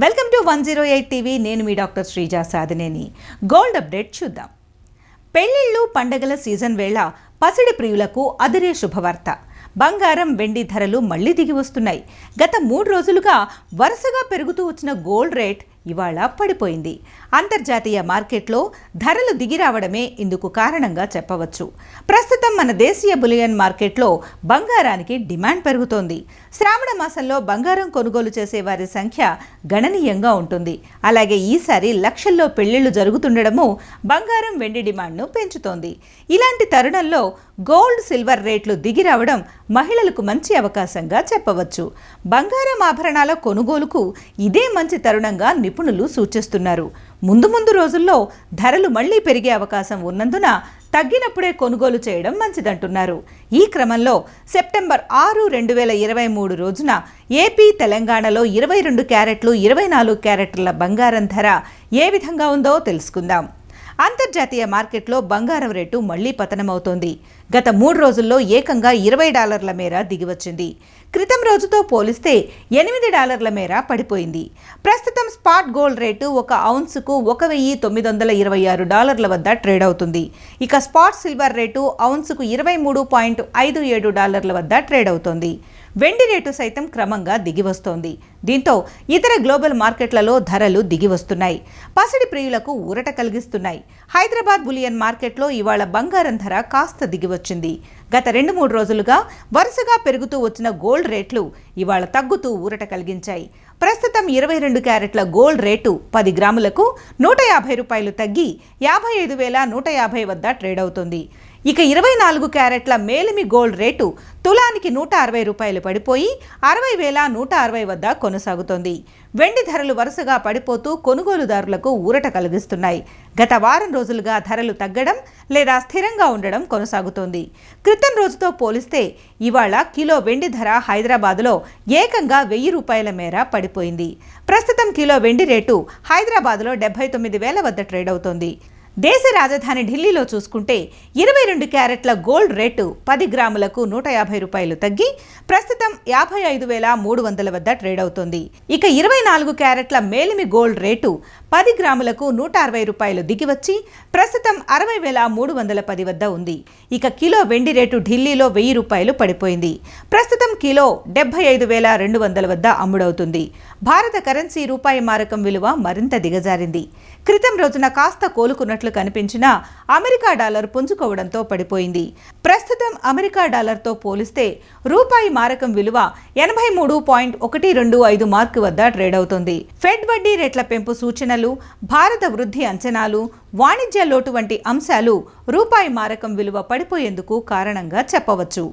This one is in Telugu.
Welcome to one zero eight TV. నేను మీ doctor Sreeja Sadhaneni. Gold update చూద్దాం. పెళ్ళిళ్ళు పండగల సీజన్ వేళ పసిడి ప్రియులకు అదిరే శుభవార్త. బంగారం వెండి ధరలు మళ్ళీ దిగి వస్తున్నాయి. గత మూడు రోజులుగా వరుసగా పెరుగుతూ వచ్చిన గోల్డ్ రేట్ ఇవాళ పడిపోయింది. అంతర్జాతీయ మార్కెట్లో ధరలు దిగిరావడమే ఇందుకు కారణంగా చెప్పవచ్చు. ప్రస్తుతం మన దేశీయ బులియన్ మార్కెట్లో బంగారానికి డిమాండ్ పెరుగుతోంది. శ్రావణ మాసంలో బంగారం కొనుగోలు చేసే వారి సంఖ్య గణనీయంగా ఉంటుంది. అలాగే ఈసారి లక్షల్లో పెళ్ళిళ్ళు జరుగుతుండడము బంగారం వెండి డిమాండ్ను పెంచుతోంది. ఇలాంటి తరుణంలో గోల్డ్ సిల్వర్ రేట్లు దిగిరావడం మహిళలకు మంచి అవకాశంగా చెప్పవచ్చు. బంగారం ఆభరణాల కొనుగోలుకు ఇదే మంచి తరుణంగా నిపుణులు సూచిస్తున్నారు. ముందు ముందు రోజుల్లో ధరలు మళ్ళీ పెరిగే అవకాశం ఉన్నందున తగ్గినప్పుడే కొనుగోలు చేయడం మంచిదంటున్నారు. ఈ క్రమంలో సెప్టెంబర్ ఆరు రెండు వేల ఇరవై మూడు రోజున ఏపీ తెలంగాణలో ఇరవై రెండు క్యారెట్లు ఇరవై నాలుగు క్యారెట్ల బంగారం ధర ఏ విధంగా ఉందో తెలుసుకుందాం. అంతర్జాతీయ మార్కెట్లో బంగారం రేటు మళ్ళీ పతనమవుతోంది. గత మూడు రోజుల్లో ఏకంగా ఇరవై డాలర్ల మేర దిగివచ్చింది. క్రితం రోజుతో పోలిస్తే ఎనిమిది డాలర్ల మేర పడిపోయింది. ప్రస్తుతం స్పాట్ గోల్డ్ రేటు ఒక ఔన్సుకు ఒక వెయ్యి తొమ్మిది వందల ఇరవై ఆరు డాలర్ల వద్ద ట్రేడ్ అవుతుంది. ఇక స్పాట్ సిల్వర్ రేటు ఔన్సుకు ఇరవై మూడు పాయింట్ ఐదు ఏడు డాలర్ల వద్ద ట్రేడ్ అవుతోంది. వెండి రేటు సైతం క్రమంగా దిగివస్తోంది దీంతో ఇతర గ్లోబల్ మార్కెట్లలో ధరలు దిగివస్తున్నాయి పసిడి ప్రియులకు ఊరట కలిగిస్తున్నాయి. హైదరాబాద్ బులియన్ మార్కెట్లో ఇవాళ బంగారం ధర కాస్త దిగివచ్చింది గత రెండు మూడు రోజులుగా వరుసగా పెరుగుతూ వచ్చిన గోల్డ్ రేట్లు ఇవాళ తగ్గుతూ ఊరట కలిగించాయి. ప్రస్తుతం ఇరవై రెండు క్యారెట్ల గోల్డ్ రేటు పది గ్రాములకు నూట యాభై రూపాయలు తగ్గి యాభై ఐదు వేల నూట యాభై వద్ద ట్రేడ్ అవుతుంది. ఇక ఇరవై నాలుగు క్యారెట్ల మేలిమి గోల్డ్ రేటు తులానికి నూట అరవై రూపాయలు పడిపోయి అరవై వేల నూట అరవై వద్ద కొనసాగుతోంది. వెండి ధరలు వరుసగా పడిపోతూ కొనుగోలుదారులకు ఊరట కలిగిస్తున్నాయి. గత వారం రోజులుగా ధరలు తగ్గడం లేదా స్థిరంగా ఉండడం కొనసాగుతోంది. క్రితం రోజుతో పోలిస్తే ఇవాళ కిలో వెండి ధర హైదరాబాదులో ఏకంగా వెయ్యి రూపాయల మేర పడిపోయింది. ప్రస్తుతం కిలో వెండి రేటు హైదరాబాదులో డెబ్బై తొమ్మిది వేల వద్ద ట్రేడ్ అవుతోంది. దేశ రాజధాని ఢిల్లీలో చూసుకుంటే ఇరవై రెండు క్యారెట్ల గోల్డ్ రేటు పది గ్రాములకు నూట యాభై రూపాయలు తగ్గి ప్రస్తుతం యాభై ఐదు వేల మూడు వందల వద్ద ట్రేడ్ అవుతోంది. ఇక ఇరవై నాలుగు క్యారెట్ల మేలిమి గోల్డ్ రేటు పది గ్రాములకు నూట అరవై రూపాయలు దిగివచ్చి ప్రస్తుతం అరవై వేల మూడు వందల పది వద్ద ఉంది. ఇక కిలో వెండి రేటు ఢిల్లీలో వెయ్యి రూపాయలు పడిపోయింది. ప్రస్తుతం కిలో డెబ్బై ఐదు వేల రెండు వందల వద్ద అమ్ముడవుతుంది. భారత కరెన్సీ రూపాయి మారకం విలువ మరింత దిగజారింది. క్రితం రోజున కాస్త కోలుకున్నట్లు కనిపించినా అమెరికా డాలర్ పుంజుకోవడంతో పడిపోయింది. ప్రస్తుతం అమెరికా డాలర్తో పోలిస్తే రూపాయి మారకం విలువ ఎనభై మూడు పాయింట్ ఒకటి రెండు ఐదు మార్కు వద్ద ట్రేడ్ అవుతుంది ఫెడ్ వడ్డీ రేట్ల పెంపు సూచనలు భారత వృద్ధి అంచనాలు వాణిజ్య లోటు వంటి అంశాలు రూపాయి మారకం విలువ పడిపోయేందుకు కారణంగా చెప్పవచ్చు.